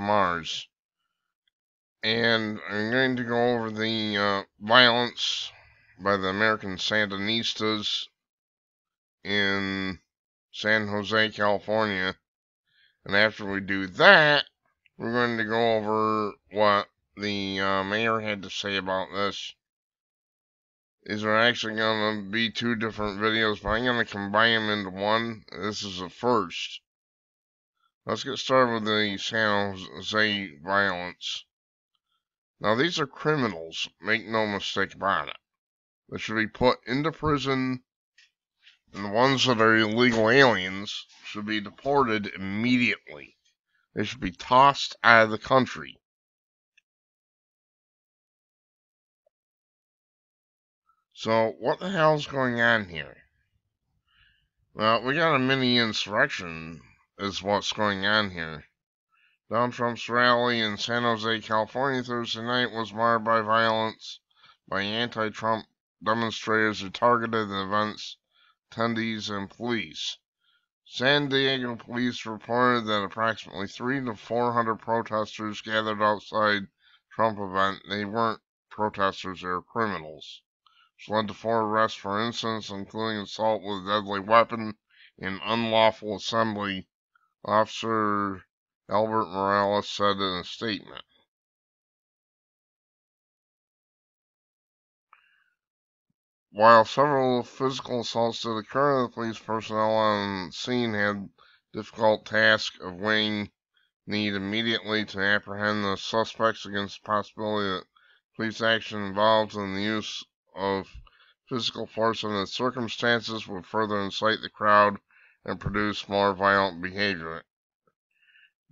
Mars. And I'm going to go over the uh, violence by the American Sandinistas in San Jose, California. And after we do that, we're going to go over what the uh, mayor had to say about this. These are actually going to be two different videos, but I'm going to combine them into one. This is the first. Let's get started with the San Jose violence. Now, these are criminals, make no mistake about it. They should be put into prison, and the ones that are illegal aliens should be deported immediately. They should be tossed out of the country. So, what the hell's going on here? Well, we got a mini insurrection, is what's going on here. Donald Trump's rally in San Jose, California Thursday night was marred by violence by anti Trump demonstrators who targeted the event's attendees and police. San Diego police reported that approximately three to four hundred protesters gathered outside Trump event. They weren't protesters, they were criminals which led to four arrests for incidents including assault with a deadly weapon and unlawful assembly, Officer Albert Morales said in a statement. While several physical assaults did occur, the police personnel on scene had difficult task of weighing need immediately to apprehend the suspects against the possibility that police action involved in the use of physical force under the circumstances would further incite the crowd and produce more violent behavior.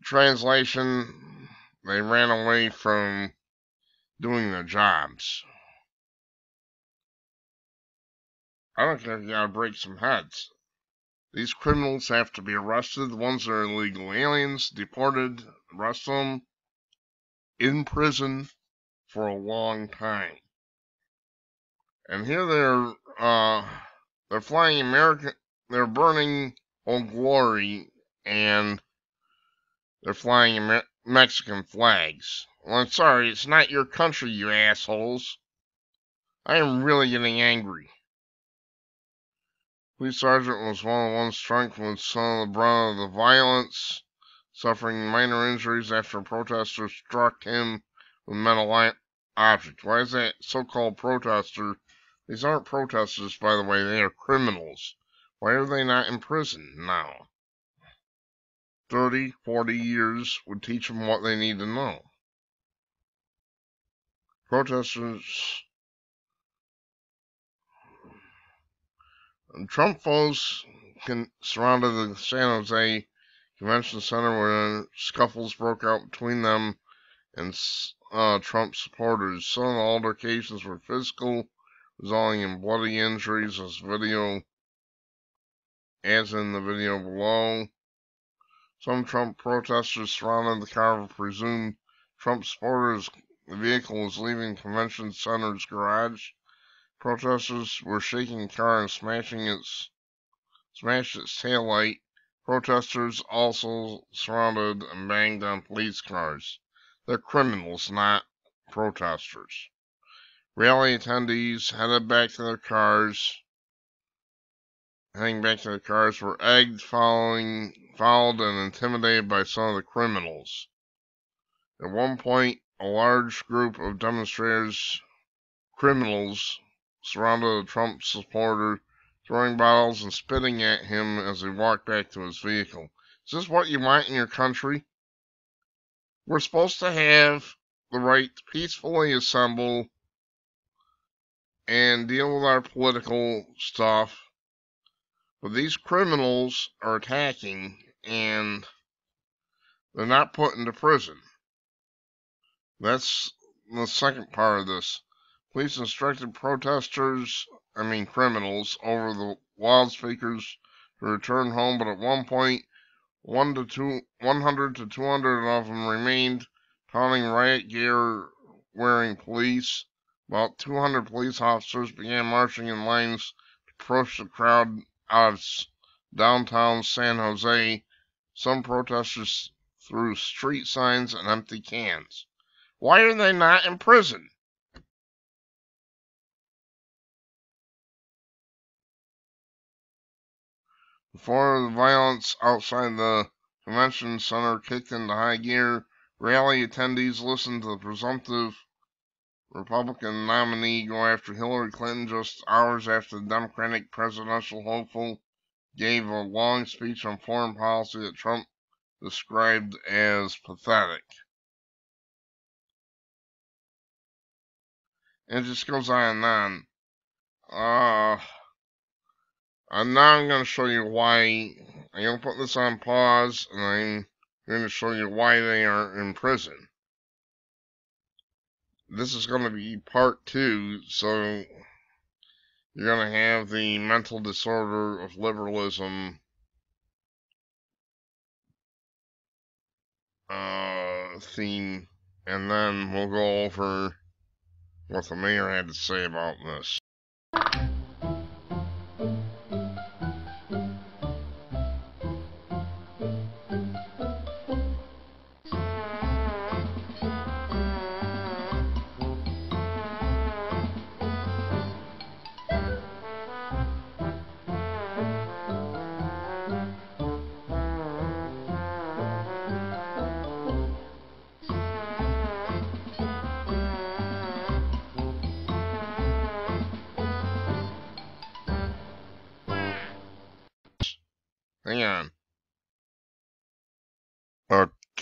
Translation, they ran away from doing their jobs. I don't care if you gotta break some heads. These criminals have to be arrested. The ones that are illegal aliens, deported, arrest them in prison for a long time. And here they're uh, they're flying American, they're burning Old Glory, and they're flying Mexican flags. Well, I'm sorry, it's not your country, you assholes. I am really getting angry. Police sergeant was one of the ones struck with some of the brunt of the violence, suffering minor injuries after protesters struck him with metal object. Why is that so-called protester these aren't protesters, by the way, they are criminals. Why are they not in prison now? 30, 40 years would teach them what they need to know. Protesters. And Trump foes can, surrounded the San Jose Convention Center where scuffles broke out between them and uh, Trump supporters. Some altercations were physical resulting in bloody injuries as video as in the video below. Some Trump protesters surrounded the car of presumed Trump supporters. The vehicle was leaving convention center's garage. Protesters were shaking the car and smashing its smashed its taillight. Protesters also surrounded and banged on police cars. They're criminals, not protesters. Rally attendees headed back to their cars. Heading back to the cars were egged, following, followed, and intimidated by some of the criminals. At one point, a large group of demonstrators, criminals, surrounded a Trump supporter, throwing bottles and spitting at him as he walked back to his vehicle. Is this what you want in your country? We're supposed to have the right to peacefully assemble and deal with our political stuff. But these criminals are attacking and they're not put into prison. That's the second part of this. Police instructed protesters, I mean criminals, over the loudspeakers to return home, but at one point, one to two, 100 to 200 of them remained, taunting riot gear wearing police. About 200 police officers began marching in lines to push the crowd of downtown San Jose. Some protesters threw street signs and empty cans. Why are they not in prison? Before the violence outside the convention center kicked into high gear, rally attendees listened to the presumptive Republican nominee go after Hillary Clinton just hours after the Democratic presidential hopeful gave a long speech on foreign policy that Trump described as pathetic. It just goes on and on. Uh, and now I'm going to show you why. I'm going to put this on pause, and I'm going to show you why they are in prison. This is going to be part two, so you're going to have the mental disorder of liberalism uh, theme, and then we'll go over what the mayor had to say about this.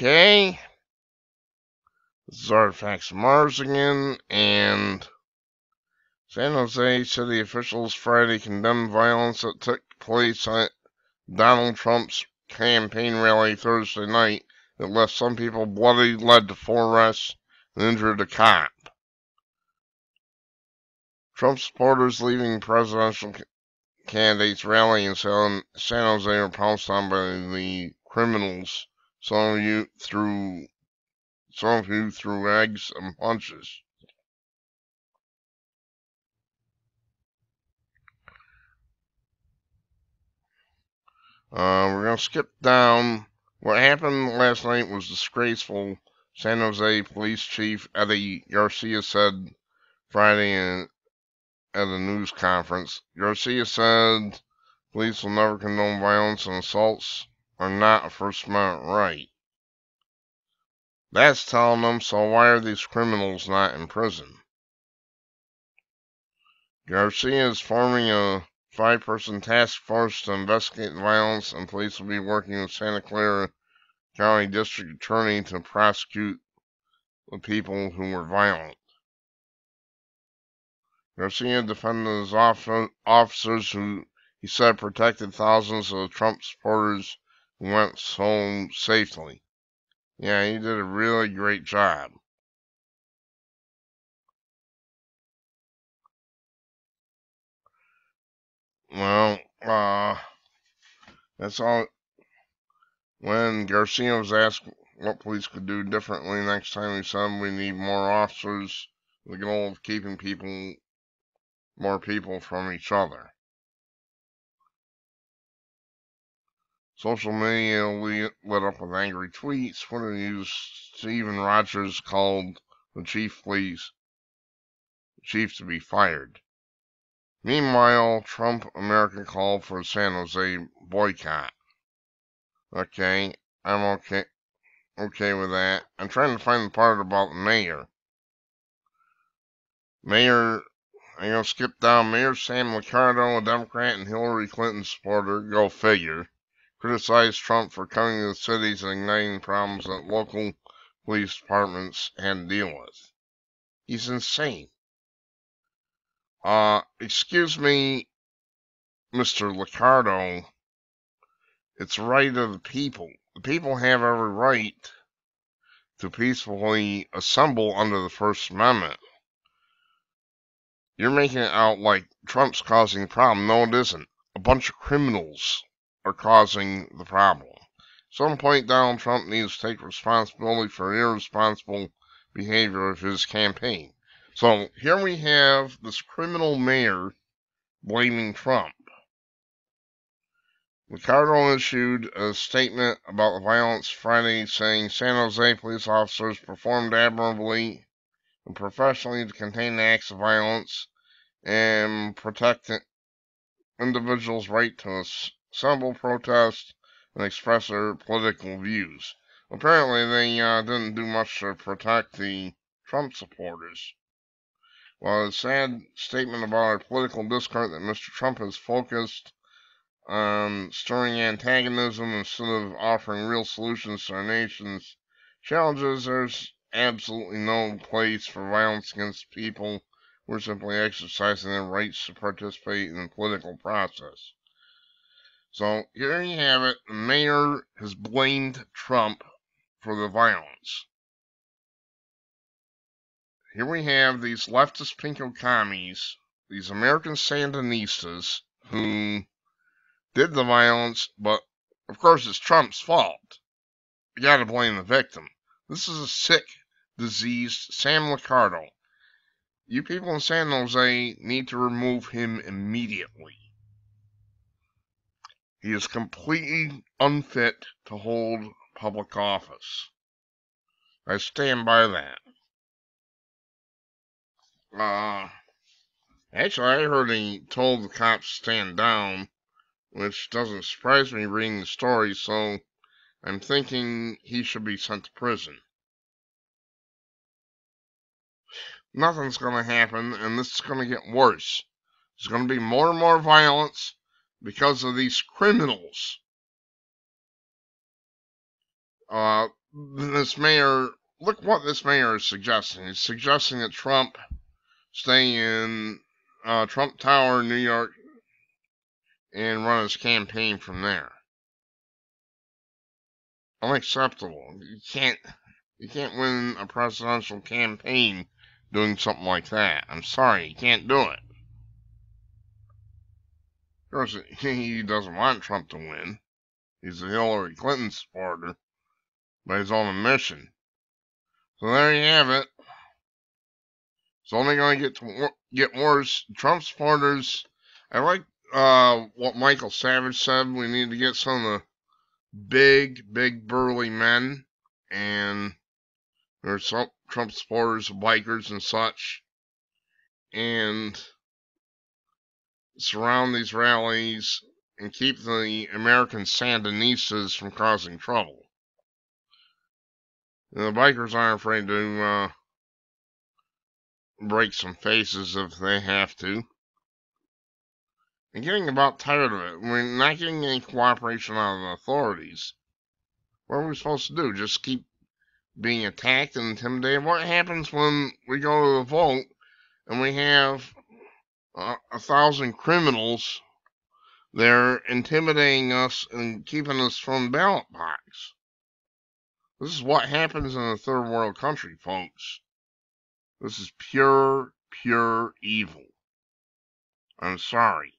Okay. This is Artifacts Mars again, and San Jose city officials Friday condemned violence that took place at Donald Trump's campaign rally Thursday night that left some people bloody, led to four arrests, and injured a cop. Trump supporters leaving presidential candidates rally in San Jose were pounced on by the criminals. Some of you threw, some of you threw eggs and punches. Uh, we're gonna skip down. What happened last night was disgraceful. San Jose Police Chief Eddie Garcia said Friday in at a news conference. Garcia said police will never condone violence and assaults are not a First Amendment right. That's telling them, so why are these criminals not in prison? Garcia is forming a five person task force to investigate the violence, and police will be working with Santa Clara County District Attorney to prosecute the people who were violent. Garcia defended his officers who he said protected thousands of Trump supporters went home safely. Yeah, he did a really great job. Well, uh, that's all. When Garcia was asked what police could do differently next time, he said we need more officers. The goal of keeping people more people from each other. Social media lit up with angry tweets. Twitter used Stephen Rogers called the chief police chief to be fired. Meanwhile, Trump America called for a San Jose boycott. Okay, I'm okay okay with that. I'm trying to find the part about the mayor. Mayor I'm to skip down. Mayor Sam Liccardo, a Democrat and Hillary Clinton supporter, go figure, criticized Trump for coming to the cities and igniting problems that local police departments had to deal with. He's insane. Uh, excuse me, Mr. Liccardo. It's right of the people. The people have every right to peacefully assemble under the First Amendment. You're making it out like Trump's causing the problem. No, it isn't. A bunch of criminals are causing the problem. At some point, Donald Trump needs to take responsibility for irresponsible behavior of his campaign. So here we have this criminal mayor blaming Trump. Liccardo issued a statement about the violence Friday saying San Jose police officers performed admirably and professionally to contain acts of violence and protect individuals' right to assemble, protest, and express their political views. Apparently, they uh, didn't do much to protect the Trump supporters. While a sad statement about our political discord that Mr. Trump has focused on stirring antagonism instead of offering real solutions to our nation's challenges, there's absolutely no place for violence against people who are simply exercising their rights to participate in the political process. So here you have it. The mayor has blamed Trump for the violence. Here we have these leftist pinko commies, these American Sandinistas, who did the violence, but of course it's Trump's fault. You gotta blame the victim. This is a sick, diseased Sam Liccardo. You people in San Jose need to remove him immediately. He is completely unfit to hold public office. I stand by that. Uh, actually, I heard he told the cops to stand down which doesn't surprise me reading the story, so I'm thinking he should be sent to prison. Nothing's going to happen, and this is going to get worse. There's going to be more and more violence because of these criminals. Uh, this mayor, look what this mayor is suggesting. He's suggesting that Trump stay in uh, Trump Tower, New York and run his campaign from there. Unacceptable. You can't you can't win a presidential campaign doing something like that. I'm sorry, you can't do it. Course, he doesn't want Trump to win. He's a Hillary Clinton supporter but he's on a mission. So there you have it. It's only going to get to get worse. Trump supporters. I like uh, what Michael Savage said. We need to get some of the big, big burly men, and there's some Trump supporters, bikers, and such, and surround these rallies and keep the American Sandinistas from causing trouble. And the bikers aren't afraid to uh, break some faces if they have to. I'm getting about tired of it. We're not getting any cooperation out of the authorities. What are we supposed to do? Just keep being attacked and intimidated? What happens when we go to the vote and we have uh, a thousand criminals there intimidating us and keeping us from ballot box? This is what happens in a third world country, folks. This is pure, pure evil. I'm sorry.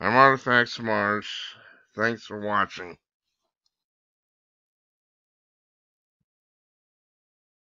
I'm Artifacts Mars. Thanks for watching.